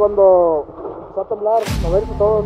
cuando empezó a temblar, moverse todo.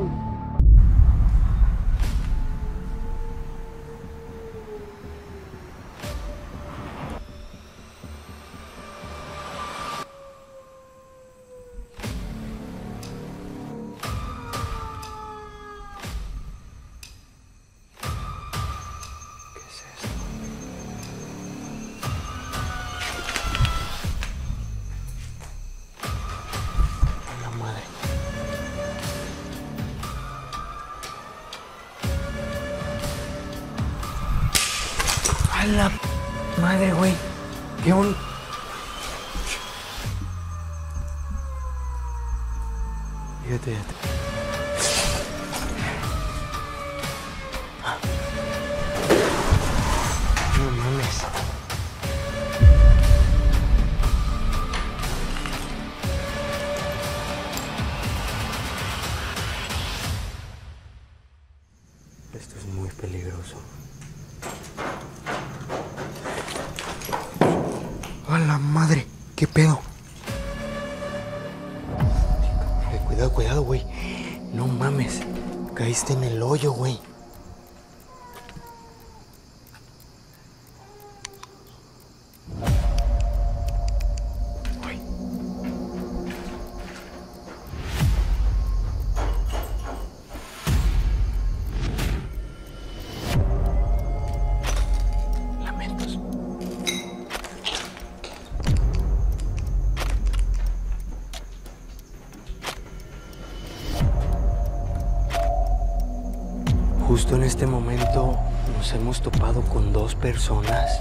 Justo en este momento nos hemos topado con dos personas.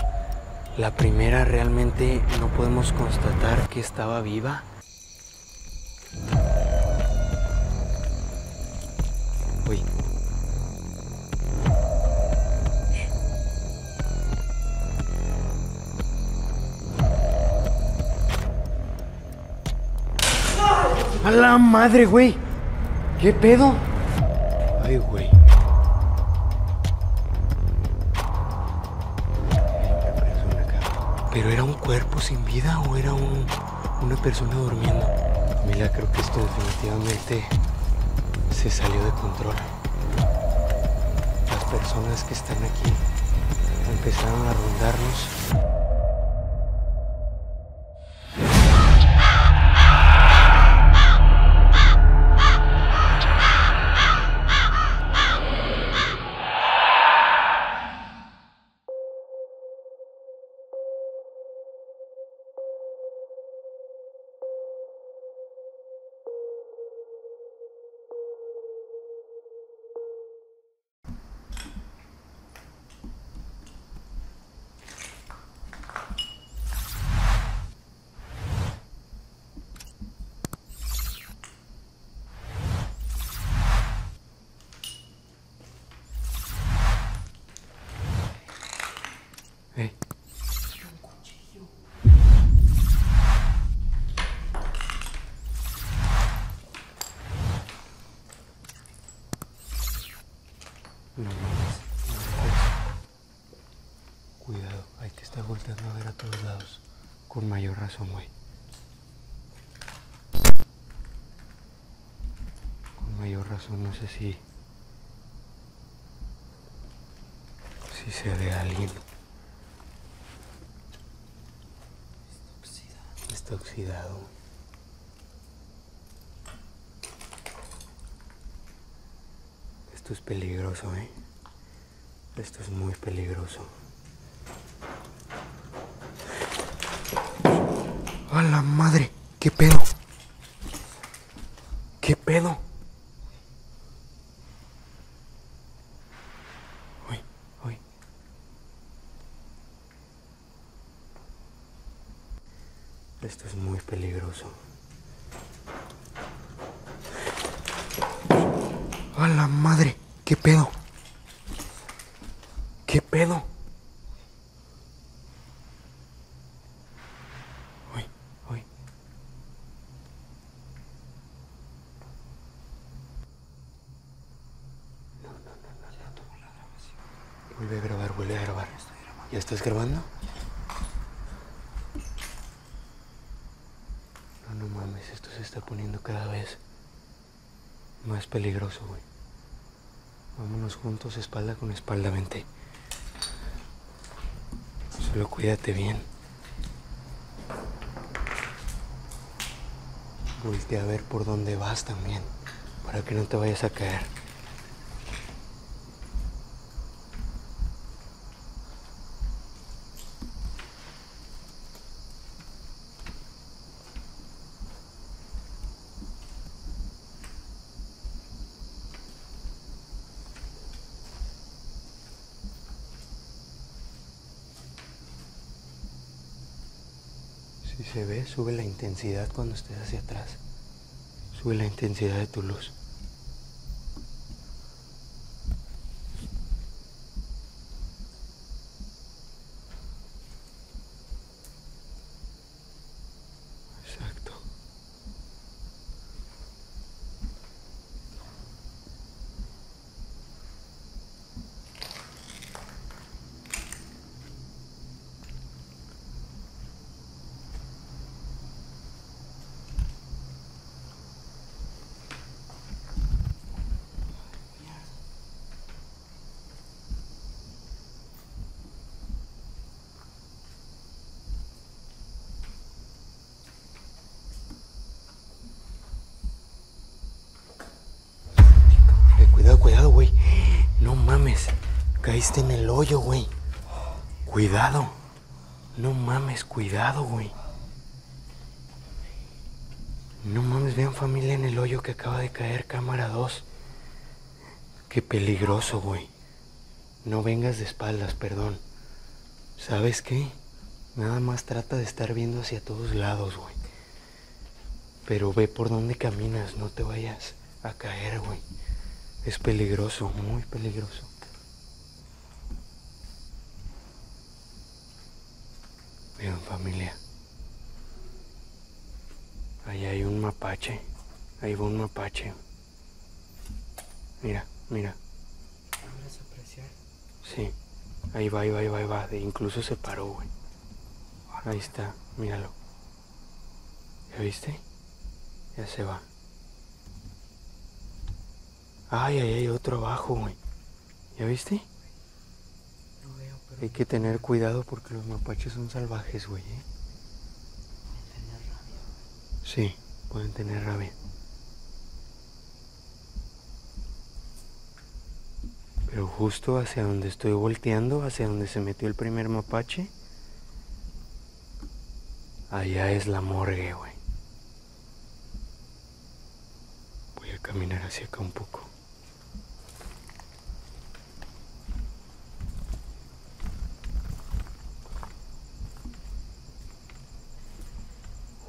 La primera realmente no podemos constatar que estaba viva. Uy. ¡A la madre, güey! ¿Qué pedo? Ay, güey. Sin vida o era un- una persona durmiendo? Mira, creo que esto definitivamente se salió de control. Las personas que están aquí empezaron a rondarnos. Con mayor razón, no sé si. Si sea de alguien. Está oxidado. Esto es peligroso, ¿eh? Esto es muy peligroso. ¡A la madre! ¿Qué pedo? ¿Qué pedo? Uy, uy. Esto es muy peligroso. ¡A la madre! ¿Qué pedo? ¿Qué pedo? Uy, uy. No, no, no, no. Vuelve a grabar, vuelve a grabar. ¿Ya estás grabando? No, no mames. esto se está poniendo cada vez más peligroso, güey. Vámonos juntos, espalda con espalda, vente. Solo cuídate bien. Voltea a ver por dónde vas también, para que no te vayas a caer. Si se ve, sube la intensidad cuando estés hacia atrás. Sube la intensidad de tu luz. Exacto. Eh, cuidado, cuidado, güey. No mames. En el hoyo, güey. Cuidado. No mames, cuidado, güey. No mames, vean familia en el hoyo que acaba de caer, cámara 2. Qué peligroso, güey. No vengas de espaldas, perdón. ¿Sabes qué? Nada más trata de estar viendo hacia todos lados, güey. Pero ve por dónde caminas, no te vayas a caer, güey. Es peligroso, muy peligroso. Vean familia. Ahí hay un mapache. Ahí va un mapache. Mira, mira. ¿Logras apreciar? Sí. Ahí va, ahí va, ahí va, ahí va. De- incluso se paró, güey. Ahí está, míralo. ¿Ya viste? Ya se va. Ay, ay, hay otro abajo, güey. ¿Ya viste? Hay que tener cuidado porque los mapaches son salvajes, güey. ¿eh? tenía rabia. Sí, pueden tener rabia. Pero justo hacia donde estoy volteando, hacia donde se metió el primer mapache, allá es la morgue, güey. Voy a caminar hacia acá un poco.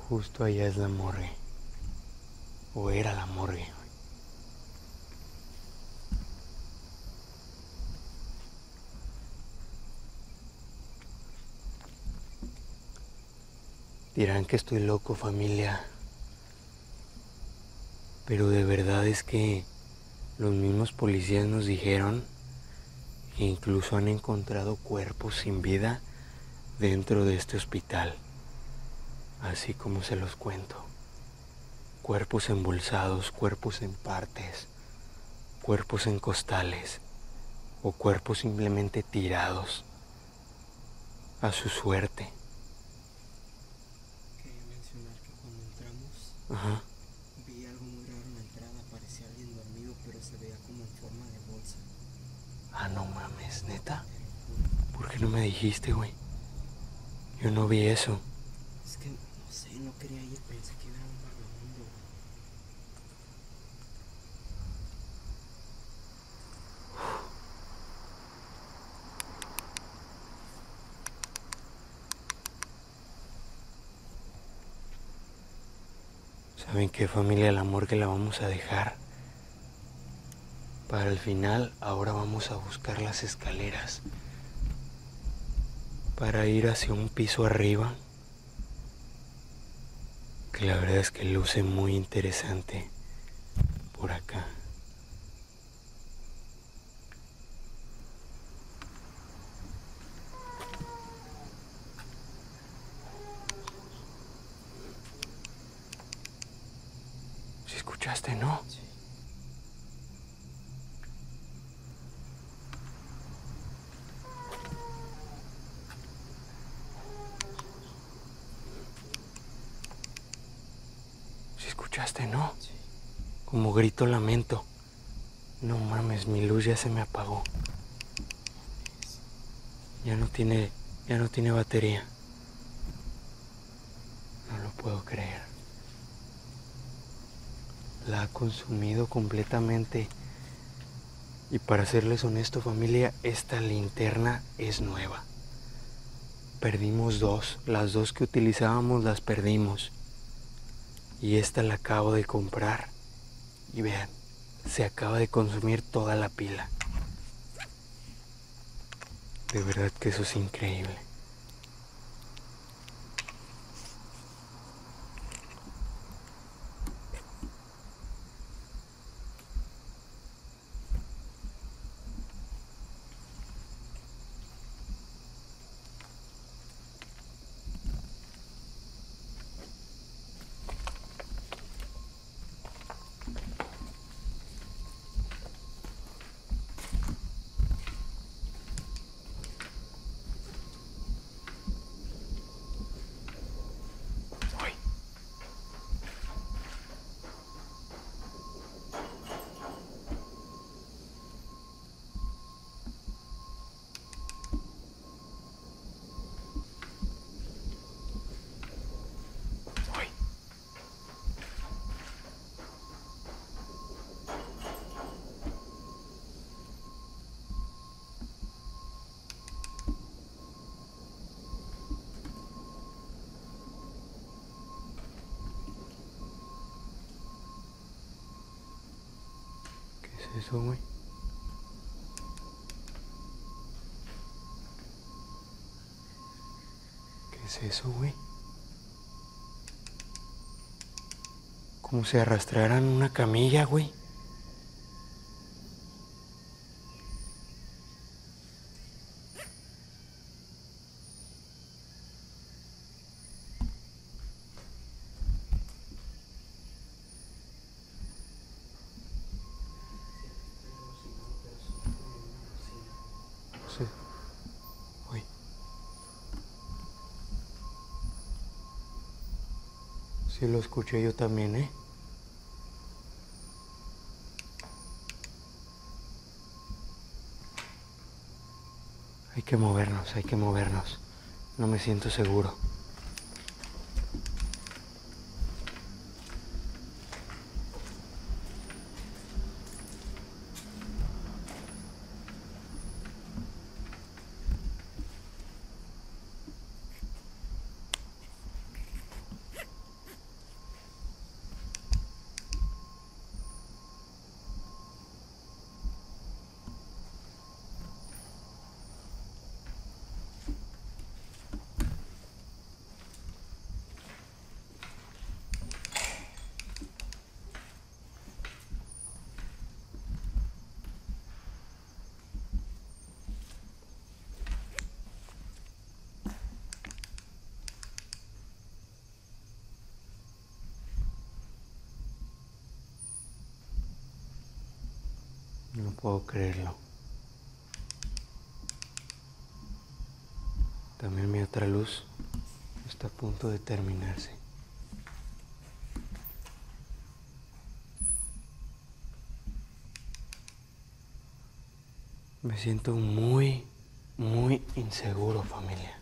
Justo allá es la morgue. O era la morgue. Dirán que estoy loco, familia. Pero de verdad es que los mismos policías nos dijeron que incluso han encontrado cuerpos sin vida dentro de este hospital. Así como se los cuento. Cuerpos embolsados, cuerpos en partes, cuerpos en costales o cuerpos simplemente tirados a su suerte. Quería mencionar que cuando entramos Ajá. vi algo muy raro en la entrada. Parecía alguien dormido, pero se veía como en forma de bolsa. Ah, no mames, neta. ¿Por qué no me dijiste, güey? Yo no vi eso. Ir. Pensé que era un vagabundo. ¿Saben qué familia? El amor que la vamos a dejar. Para el final, ahora vamos a buscar las escaleras. Para ir hacia un piso arriba. Que la verdad es que luce muy interesante por acá. escuchaste, ¿no? Sí. Sí ¿no? Como grito lamento. No mames, mi luz ya se me apagó. Ya no tiene, ya no tiene batería. No lo puedo creer. La ha consumido completamente. Y para serles honesto familia, esta linterna es nueva. Perdimos dos. Las dos que utilizábamos las perdimos. Y esta la acabo de comprar. Y vean, se acaba de consumir toda la pila. De verdad que eso es increíble. ¿Qué es eso, güey? ¿Qué es eso, güey? Como si arrastraran una camilla, güey. Sí. Uy. Lo escuché yo también, ¿eh? Hay que movernos, hay que movernos. No me siento seguro. No puedo creerlo. También mi otra luz está a punto de terminarse. Me siento muy, muy inseguro, familia.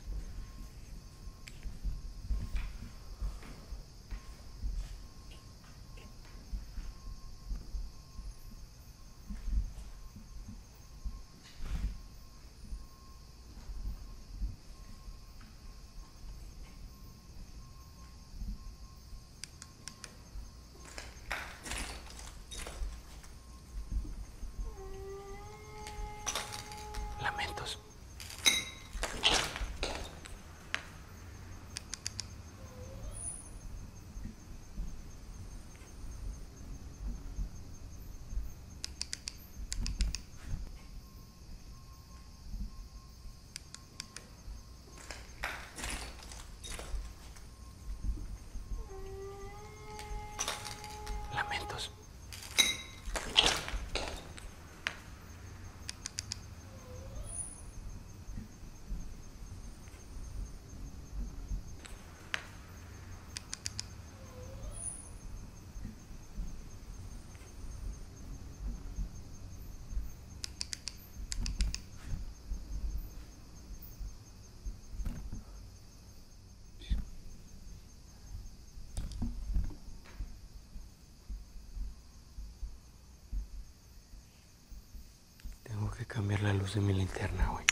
que cambiar la luz de mi linterna, güey.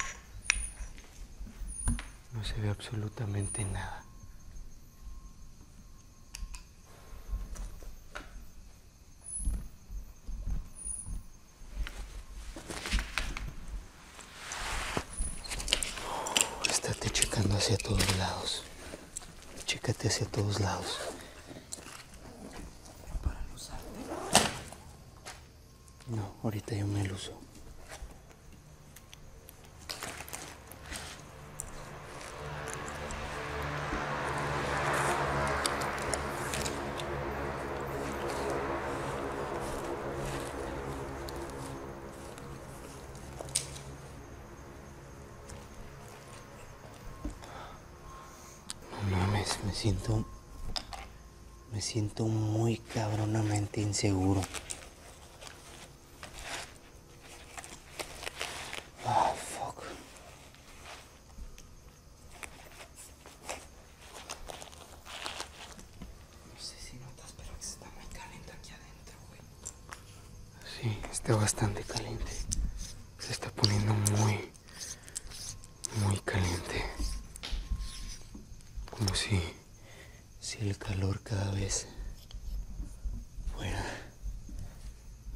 No se ve absolutamente nada. Oh, estate checando hacia todos lados. Chécate hacia todos lados. No, ahorita yo me lo uso. siento muy cabronamente inseguro.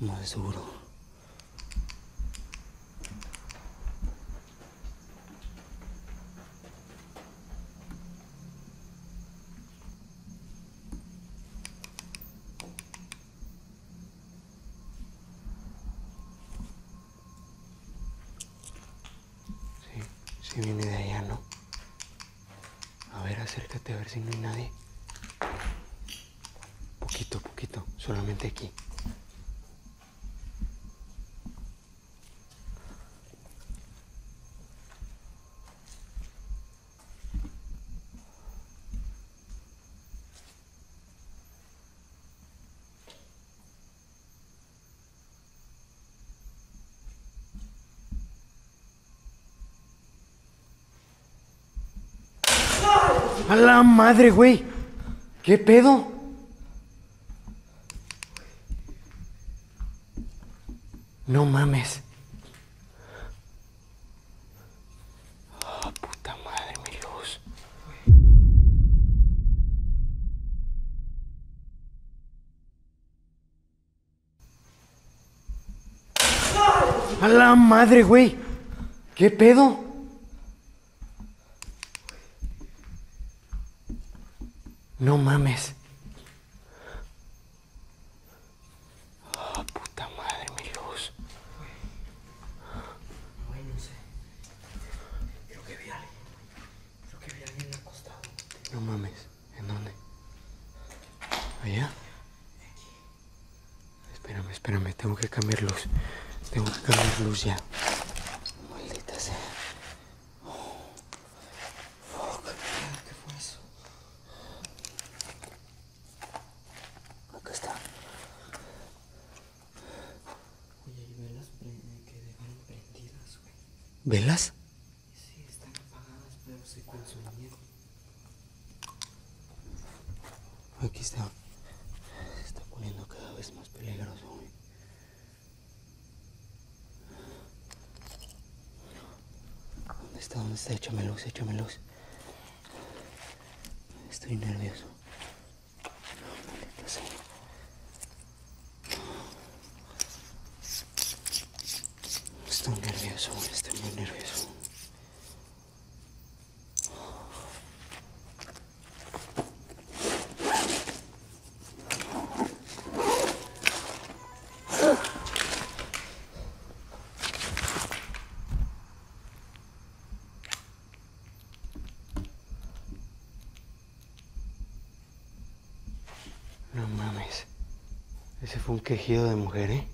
no es duro. A la madre, güey. ¿Qué pedo? No mames. Oh, puta madre, mi luz. A la madre, güey. ¿Qué pedo? No mames. Échame luz, échame luz. Estoy nervioso. Ese fue un quejido de mujer, ¿eh?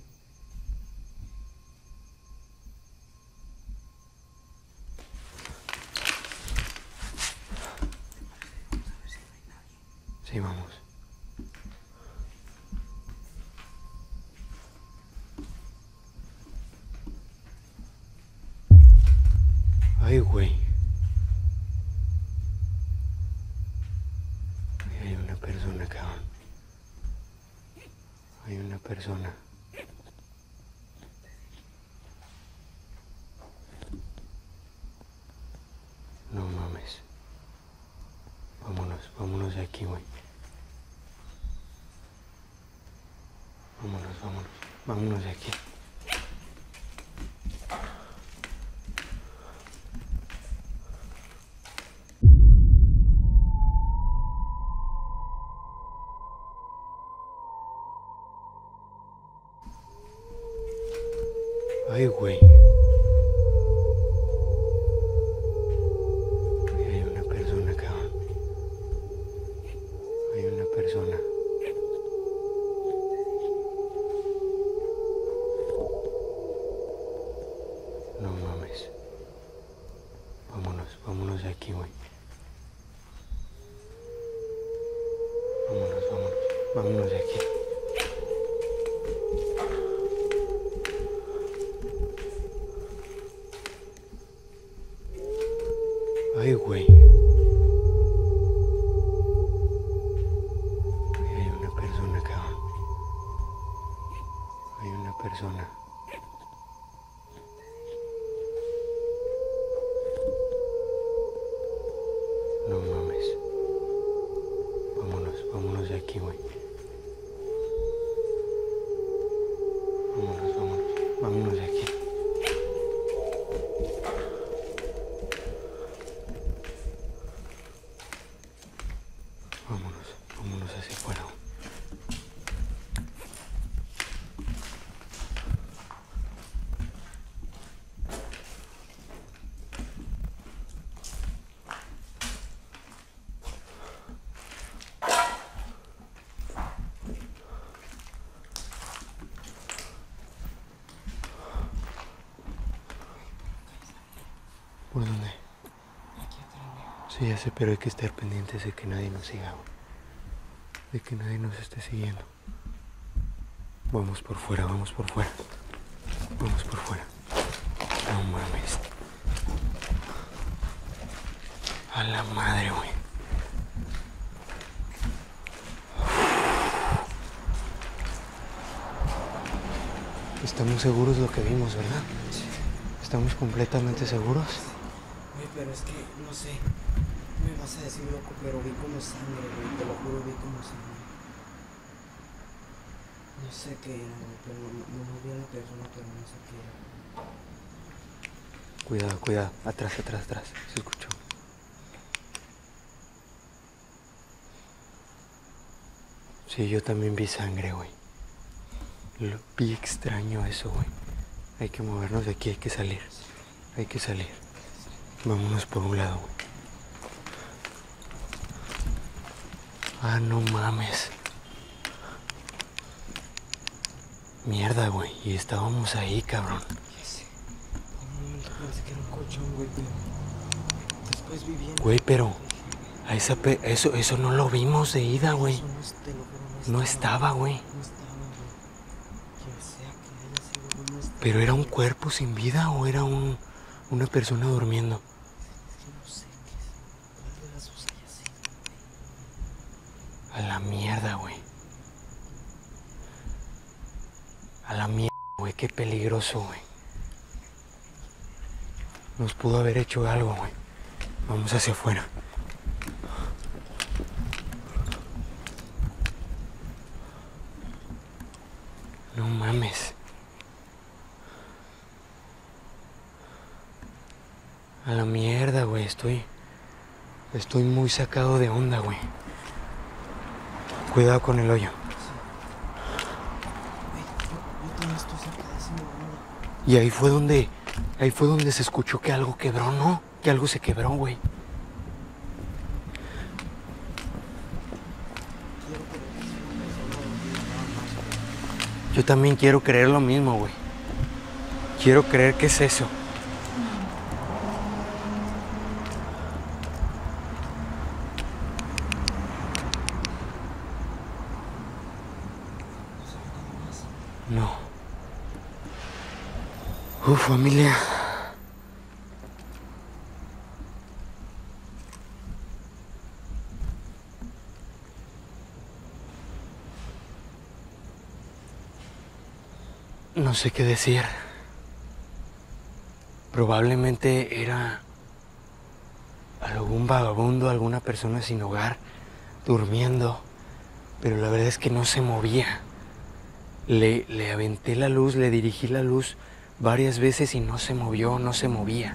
Vámonos Ya sé, pero hay que estar pendientes de que nadie nos siga. De que nadie nos esté siguiendo. Vamos por fuera, vamos por fuera. Vamos por fuera. No mames. A la madre, güey. Estamos seguros de lo que vimos, ¿verdad? Estamos completamente seguros. Pero es que, no sé. Me vas a decir loco, pero vi como sangre, güey. Te lo juro, vi como sangre. No sé qué era, güey, pero no, no, vi a la persona, pero no sé qué. Cuidado, cuidado. Atrás, atrás, atrás. Se escuchó. Sí, yo también vi sangre, güey. Lo vi extraño eso, güey. Hay que movernos de aquí, hay que salir. Hay que salir. Vámonos por un lado. Ah, no mames. Mierda, güey. Y estábamos ahí, cabrón. Güey, pero. Después vi bien. Güey, pero a esa pe- eso, eso no lo vimos de ida, güey. No, estaba, güey. Pero era un cuerpo sin vida o era un, una persona durmiendo. Es que no sé qué es. ¿Cuál de las dos haya sido, güey? A la mierda, güey. A la mierda, güey. Qué peligroso, güey. Nos pudo haber hecho algo, güey. Vamos hacia afuera. No mames. A la mierda, güey. Estoy. Estoy muy sacado de onda, güey. Cuidado con el hoyo. Güey, yo, yo también estoy sacadísimo de onda. Y ahí fue donde. Ahí fue donde se escuchó que algo quebró, ¿no? Que algo se quebró, güey. Yo también quiero creer lo mismo, güey. Quiero creer que es eso. No. Uf, familia. No sé qué decir. Probablemente era algún vagabundo, alguna persona sin hogar, durmiendo, pero la verdad es que no se movía. Le, le aventé la luz, le dirigí la luz varias veces y no se movió, no se movía.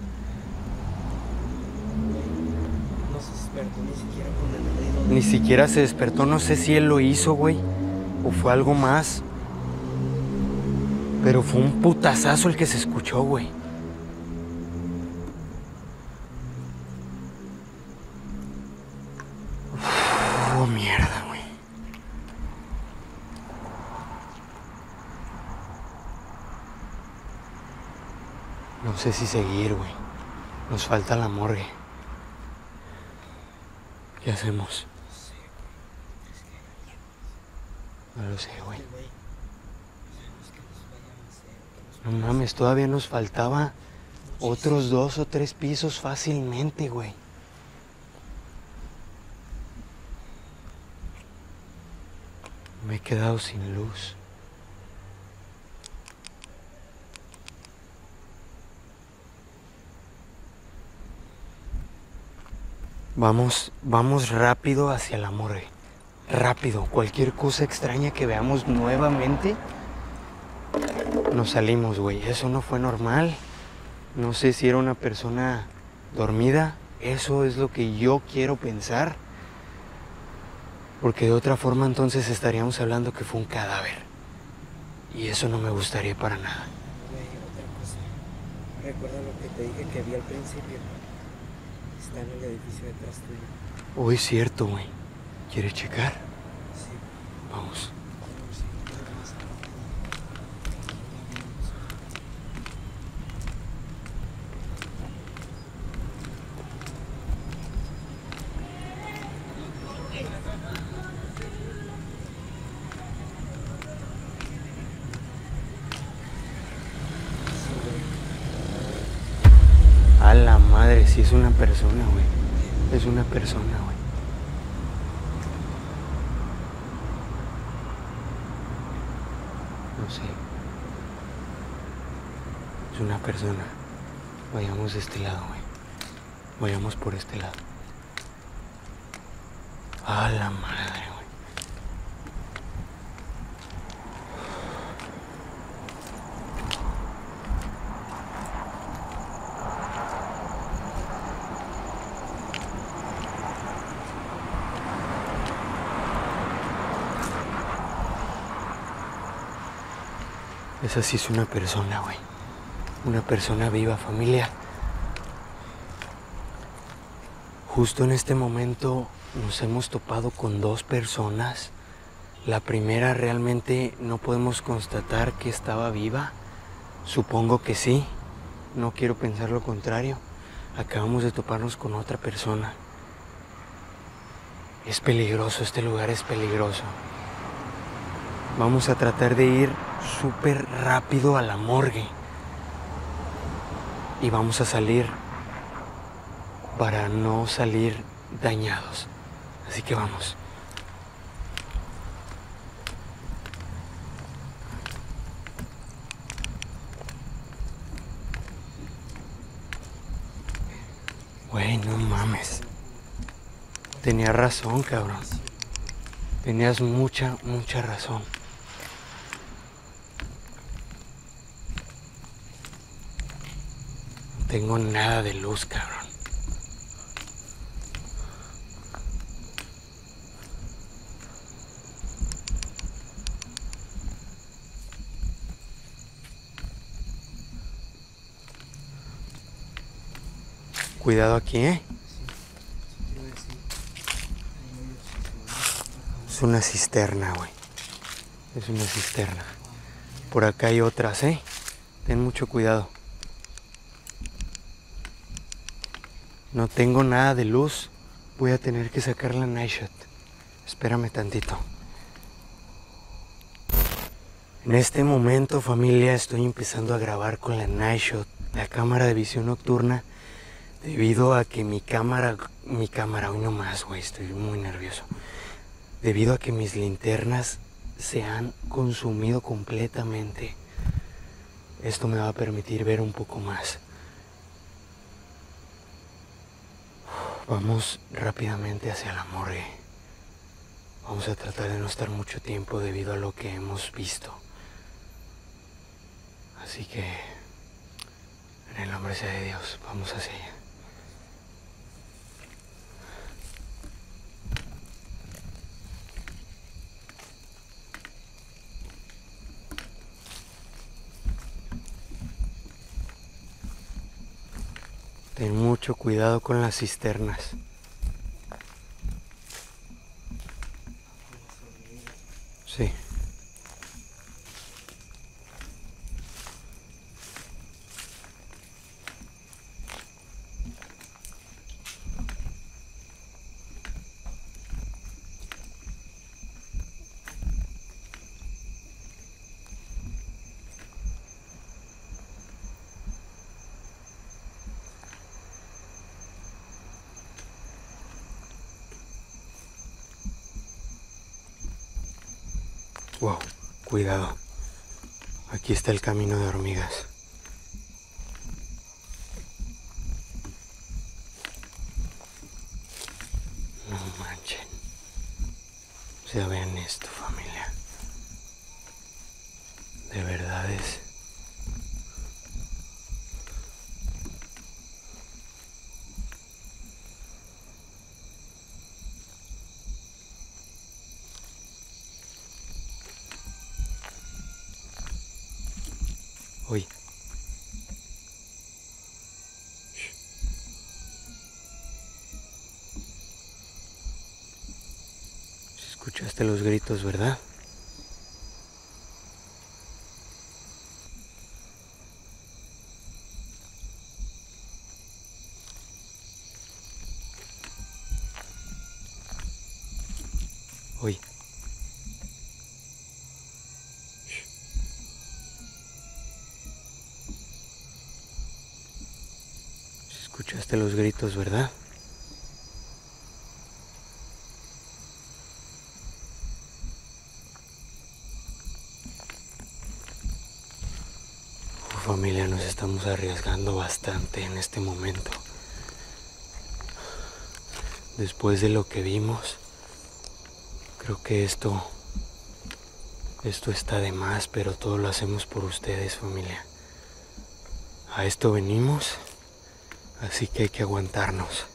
No se despertó ni siquiera con el. Ni siquiera se despertó, no sé si él lo hizo, güey, o fue algo más. Pero fue un putazazo el que se escuchó, güey. Sé si seguir, güey. Nos falta la morgue. ¿Qué hacemos? No lo sé, güey. No No mames, todavía nos faltaba otros dos o tres pisos fácilmente, güey. Me he quedado sin luz. Vamos, vamos rápido hacia la morgue. Rápido. Cualquier cosa extraña que veamos nuevamente, nos salimos, güey. Eso no fue normal. No sé si era una persona dormida. Eso es lo que yo quiero pensar. Porque de otra forma entonces estaríamos hablando que fue un cadáver. Y eso no me gustaría para nada. Otra cosa. Recuerda lo que te dije que vi al principio. Está en el edificio detrás tuyo. Hoy es cierto, güey. ¿Quieres checar? Sí. Vamos. Vamos, sí, vamos a- A la madre, sí es una persona, güey. Es una persona, güey. No sé. Es una Vayamos de este lado, güey. Vayamos por este lado. A la madre, güey. Esa sí es una persona, güey. Una persona viva, familia. Justo en este momento nos hemos topado con dos personas. La primera realmente no podemos constatar que estaba viva. Supongo que sí. No quiero pensar lo contrario. Acabamos de toparnos con otra persona. Es peligroso, este lugar es peligroso. Vamos a tratar de ir súper rápido a la morgue. Y vamos a salir para no salir dañados. Así que vamos. Güey, no mames. Tenía razón, cabrón. Tenías mucha, mucha razón. Tengo nada de luz, cabrón. Cuidado aquí, ¿eh? Es una cisterna, güey. Es una cisterna. Por acá hay otras, ¿eh? Ten mucho cuidado. No tengo nada de luz. Voy a tener que sacar la night shot. Espérame tantito. En este momento, familia, estoy empezando a grabar con la night shot, la cámara de visión nocturna, debido a que mi cámara, mi cámara, hoy no más, güey, estoy muy nervioso debido a que mis linternas se han consumido completamente. Esto me va a permitir ver un poco más. Vamos rápidamente hacia la morgue. Vamos a tratar de no estar mucho tiempo debido a lo que hemos visto. Así que, en el nombre sea de Dios, vamos hacia allá. Ten mucho cuidado con las cisternas. Sí. Wow, cuidado. Aquí está el camino de hormigas. No manchen. O sea, vean esto, familia. De verdad es... Oye. Shh. Escuchaste los gritos, ¿verdad? Oye. Escuchaste los gritos, ¿verdad? Oh, familia, nos estamos arriesgando bastante en este momento. Después de lo que vimos, creo que esto, esto está de más, pero todo lo hacemos por ustedes, familia. A esto venimos, así que hay que aguantarnos.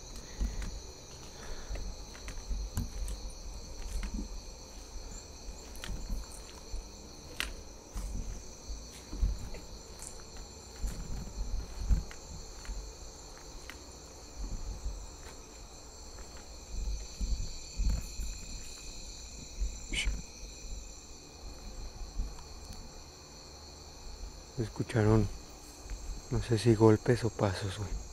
Escucharon, no sé si golpes o pasos, güey.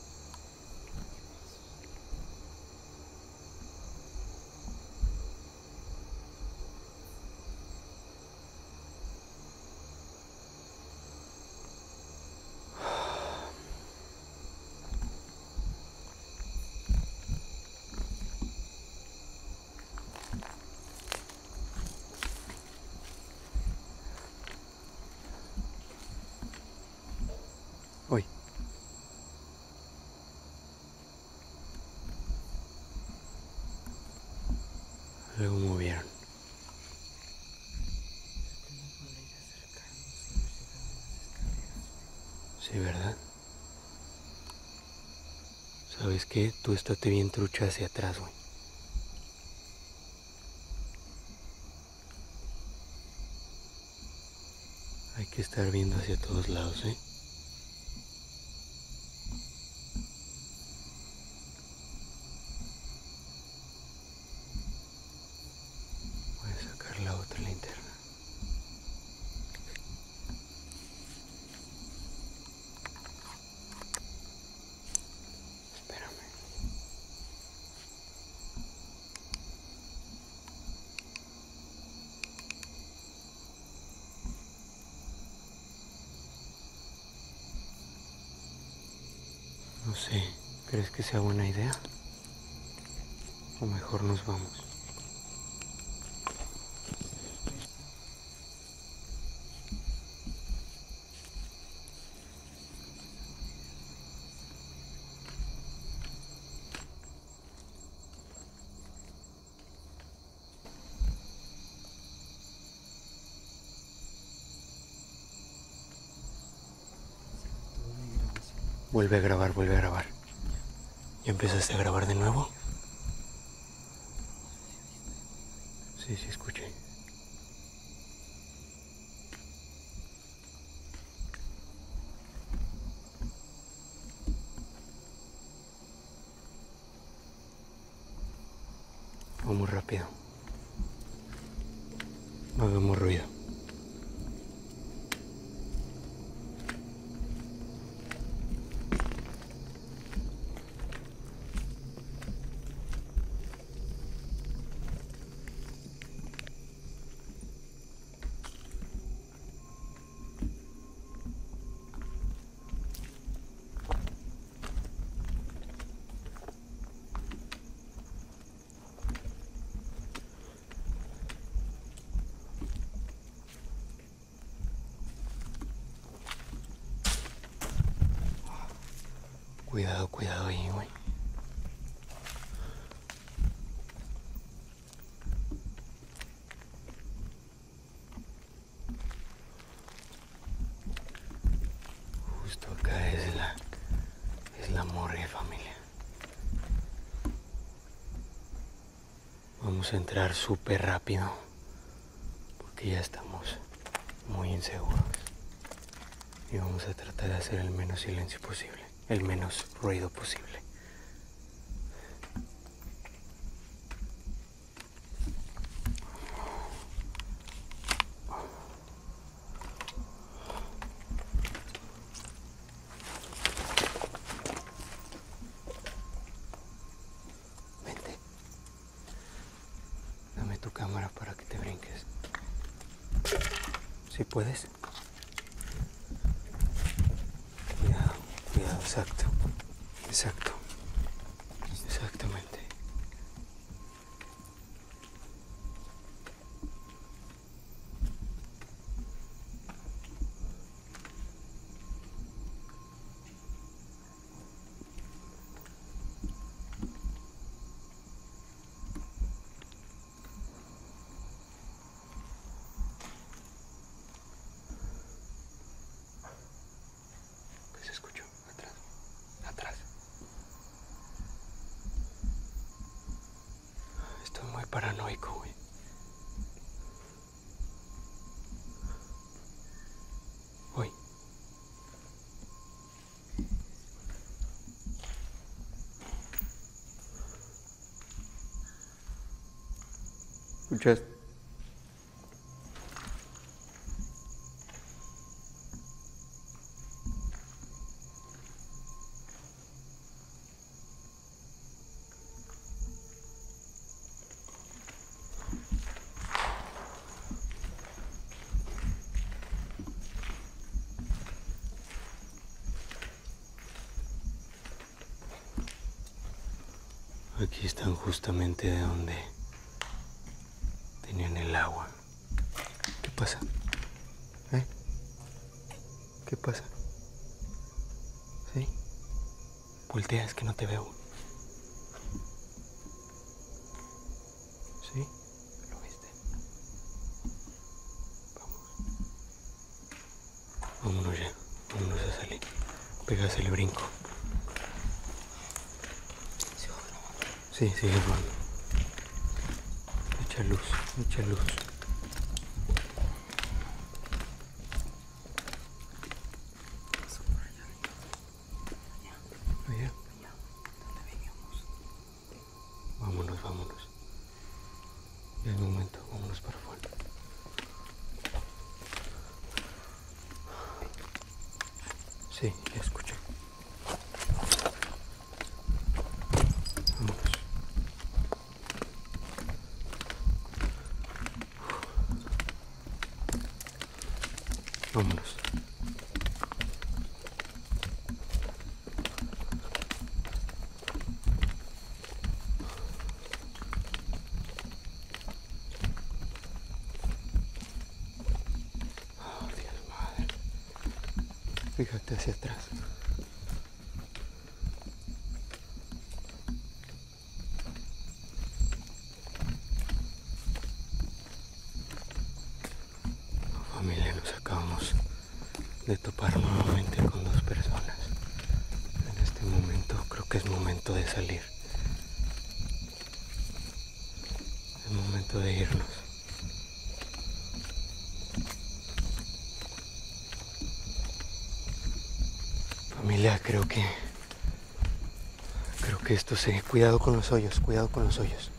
Sí, ¿verdad? ¿Sabes qué? Tú estate bien trucha hacia atrás, güey. Hay que estar viendo hacia todos lados, ¿eh? Voy a sacar la otra linterna. Espérame. No sé, ¿crees que sea buena idea? O mejor nos vamos. Vuelve a grabar, vuelve a grabar. ¿Ya empezaste a grabar de nuevo? Sí, sí, escuché. Vamos rápido. No hagamos ruido. Cuidado, cuidado ahí, güey. Justo acá es la es la morgue, familia. Vamos a entrar súper rápido porque ya estamos muy inseguros y vamos a tratar de hacer el menos silencio posible el menos ruido posible. Vente. Dame tu cámara para que te brinques. Si puedes. Cuidado, cuidado, exacto. Exacto. Exactamente. ¿Qué se escuchó? Atrás. Atrás. Estoy muy paranoico, güey. Voy. ¿Escuchas? Justamente de donde tenían el agua. ¿Qué pasa? ¿Eh? ¿Qué pasa? ¿Sí? Voltea, es que no te veo. ¿Sí? ¿Lo viste? Vamos. Vámonos ya. Vámonos a salir. Pégase el brinco. Sí, sigue grabando. Echa luz, echa luz. Allá. Vámonos, vámonos. Es momento, vámonos para afuera. Sí, ya escuché. Vámonos. Vámonos. Oh, Dios madre. Fíjate hacia atrás. Familia, nos acabamos de topar nuevamente con dos personas que es momento de salir. Es momento de irnos. Familia, creo que... Creo que esto se... Cuidado con los hoyos, cuidado con los hoyos.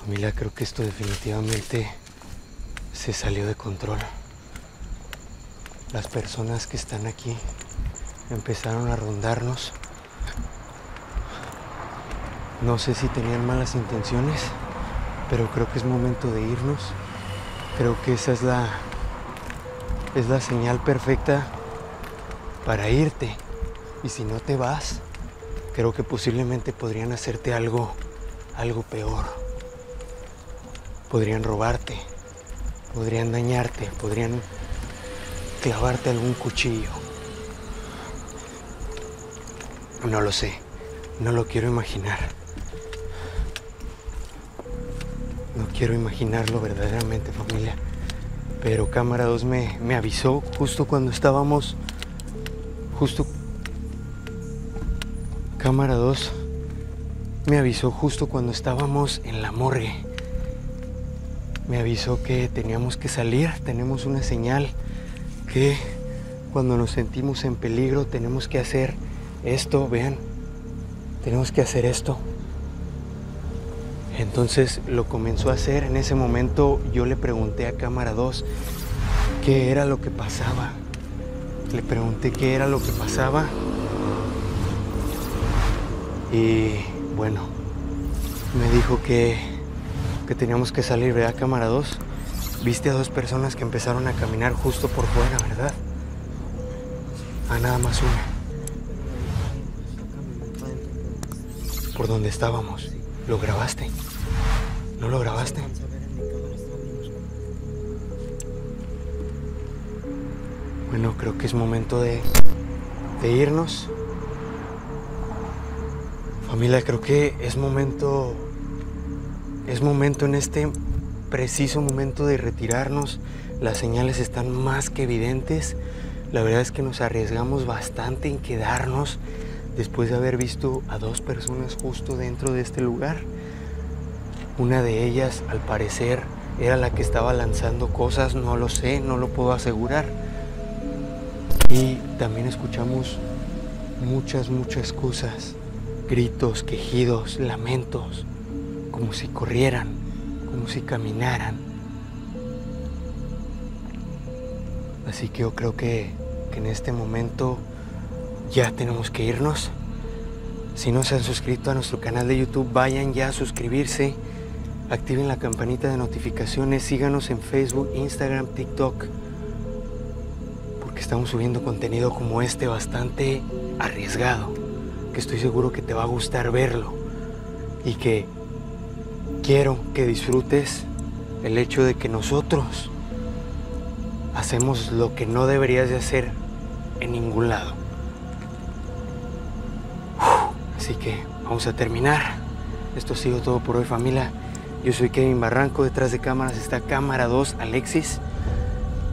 Familia, creo que esto definitivamente se salió de control. Las personas que están aquí empezaron a rondarnos. No sé si tenían malas intenciones, pero creo que es momento de irnos. Creo que esa es la es la señal perfecta para irte. Y si no te vas, creo que posiblemente podrían hacerte algo algo peor. Podrían robarte, podrían dañarte, podrían clavarte algún cuchillo. No lo sé, no lo quiero imaginar. No quiero imaginarlo verdaderamente, familia. Pero cámara 2 me, me avisó justo cuando estábamos, justo... Cámara 2 me avisó justo cuando estábamos en la morgue. Me avisó que teníamos que salir, tenemos una señal que cuando nos sentimos en peligro tenemos que hacer esto, vean, tenemos que hacer esto. Entonces lo comenzó a hacer. En ese momento yo le pregunté a cámara 2 qué era lo que pasaba. Le pregunté qué era lo que pasaba. Y bueno, me dijo que, que teníamos que salir, ¿verdad, cámara 2? Viste a dos personas que empezaron a caminar justo por fuera, ¿verdad? A nada más una. Por donde estábamos. ¿Lo grabaste? ¿No lo grabaste? Bueno, creo que es momento de, de irnos. Familia, creo que es momento. Es momento en este preciso momento de retirarnos. Las señales están más que evidentes. La verdad es que nos arriesgamos bastante en quedarnos después de haber visto a dos personas justo dentro de este lugar. Una de ellas, al parecer, era la que estaba lanzando cosas, no lo sé, no lo puedo asegurar. Y también escuchamos muchas, muchas cosas, gritos, quejidos, lamentos, como si corrieran, como si caminaran. Así que yo creo que, que en este momento ya tenemos que irnos. Si no se han suscrito a nuestro canal de YouTube, vayan ya a suscribirse. Activen la campanita de notificaciones. Síganos en Facebook, Instagram, TikTok. Estamos subiendo contenido como este bastante arriesgado. Que estoy seguro que te va a gustar verlo. Y que quiero que disfrutes el hecho de que nosotros hacemos lo que no deberías de hacer en ningún lado. Así que vamos a terminar. Esto ha sido todo por hoy familia. Yo soy Kevin Barranco, detrás de cámaras está cámara 2 Alexis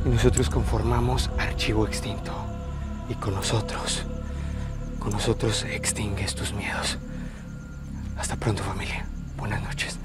y nosotros conformamos Archivo Extinto. Y con nosotros, con nosotros extingues tus miedos. Hasta pronto familia. Buenas noches.